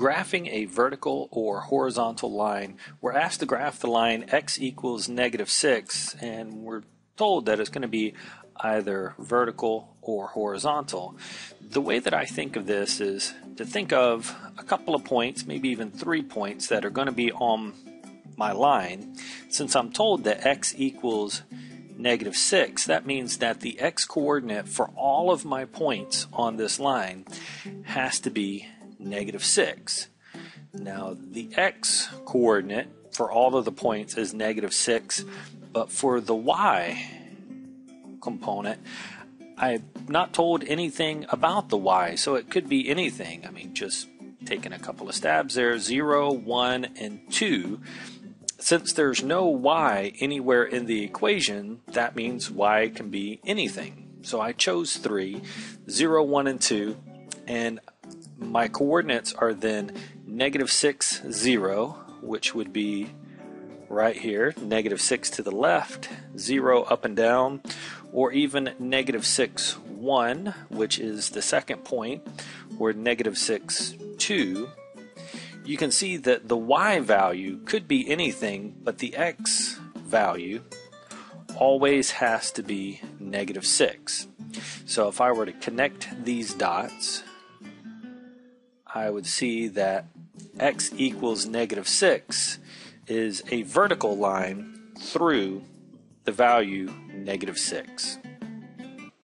graphing a vertical or horizontal line, we're asked to graph the line x equals negative 6, and we're told that it's going to be either vertical or horizontal. The way that I think of this is to think of a couple of points, maybe even three points, that are going to be on my line. Since I'm told that x equals negative 6, that means that the x coordinate for all of my points on this line has to be negative 6. Now, the x coordinate for all of the points is negative 6, but for the y component, I'm not told anything about the y, so it could be anything. I mean, just taking a couple of stabs there 0, 1, and 2. Since there's no y anywhere in the equation, that means y can be anything. So I chose 3, 0, 1, and 2, and my coordinates are then negative 6, 0, which would be right here, negative 6 to the left, 0 up and down, or even negative 6, 1, which is the second point, or negative 6, 2. You can see that the y value could be anything, but the x value always has to be negative 6. So if I were to connect these dots, I would see that x equals negative 6 is a vertical line through the value negative 6.